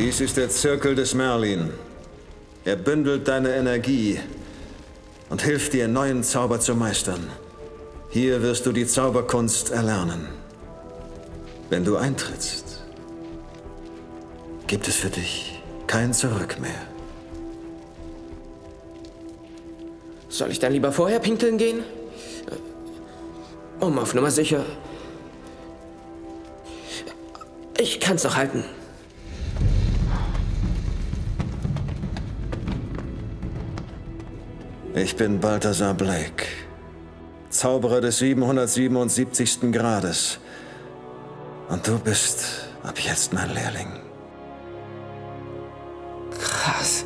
Dies ist der Zirkel des Merlin. Er bündelt deine Energie und hilft dir, neuen Zauber zu meistern. Hier wirst du die Zauberkunst erlernen. Wenn du eintrittst, gibt es für dich kein Zurück mehr. Soll ich dann lieber vorher pinkeln gehen? Um auf Nummer sicher. Ich kann's noch halten. Ich bin Balthasar Blake, Zauberer des 777. Grades. Und du bist ab jetzt mein Lehrling. Krass.